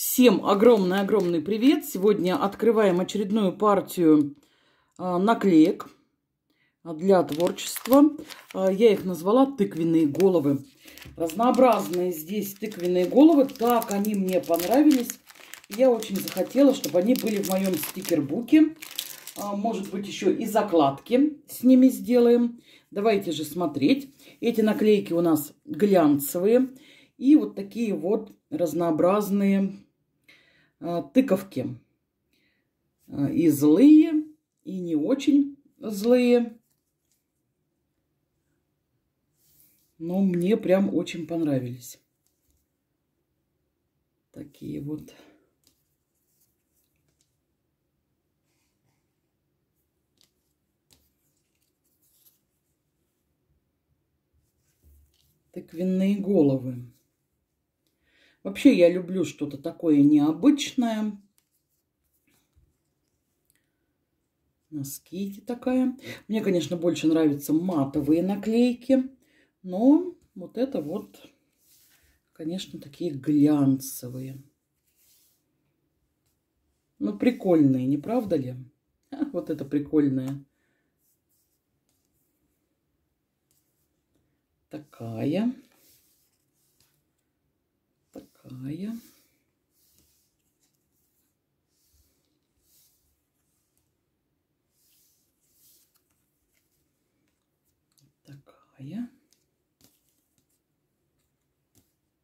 Всем огромный-огромный привет! Сегодня открываем очередную партию а, наклеек для творчества. А, я их назвала тыквенные головы. Разнообразные здесь тыквенные головы. Так они мне понравились. Я очень захотела, чтобы они были в моем стикербуке. А, может быть, еще и закладки с ними сделаем. Давайте же смотреть. Эти наклейки у нас глянцевые. И вот такие вот разнообразные тыковки. А, и злые, и не очень злые. Но мне прям очень понравились. Такие вот. Тыквенные головы. Вообще я люблю что-то такое необычное. Эти такая. Мне, конечно, больше нравятся матовые наклейки. Но вот это вот, конечно, такие глянцевые. Ну, прикольные, не правда ли? Вот это прикольная. Такая такая. Такая.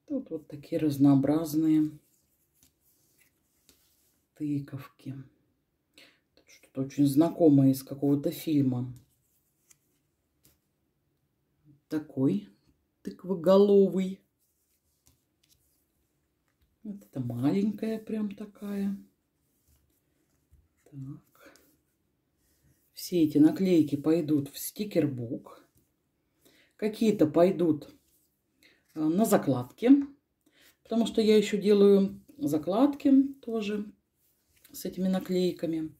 Тут вот такие разнообразные тыковки. Что-то очень знакомое из какого-то фильма. Такой тыквоголовый. Вот это маленькая прям такая. Так. Все эти наклейки пойдут в стикербук. Какие-то пойдут э, на закладки. Потому что я еще делаю закладки тоже с этими наклейками.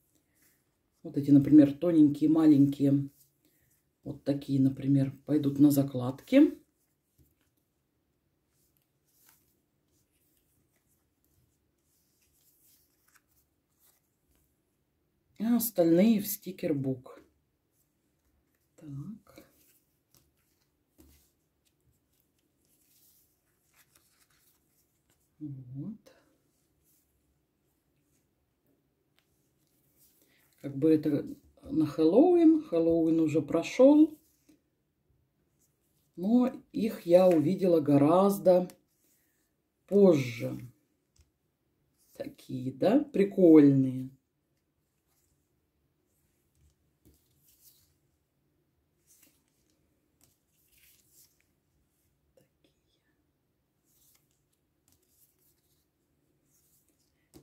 Вот эти, например, тоненькие, маленькие. Вот такие, например, пойдут на закладки. А остальные в стикербук. Так. Вот. Как бы это на Хэллоуин. Хэллоуин уже прошел. Но их я увидела гораздо позже. Такие, да, прикольные.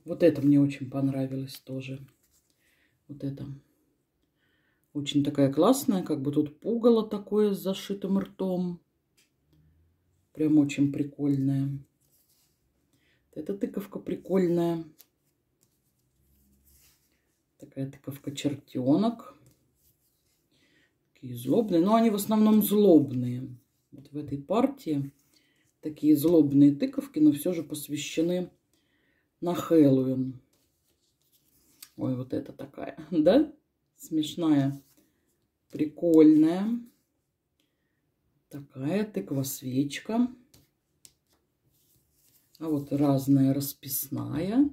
Вот это мне очень понравилось тоже. Вот это. Очень такая классная, как бы тут пугало такое с зашитым ртом. Прям очень прикольная. Эта тыковка прикольная. Такая тыковка чертенок. Такие злобные. Но они в основном злобные. Вот в этой партии такие злобные тыковки, но все же посвящены на Хэллоуин. Ой, вот это такая, да? Смешная, прикольная. Такая тыква-свечка. А вот разная расписная.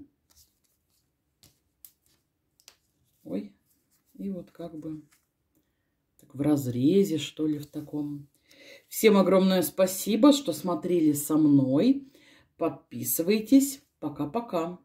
Ой, и вот как бы так в разрезе, что ли, в таком. Всем огромное спасибо, что смотрели со мной. Подписывайтесь. Пока-пока.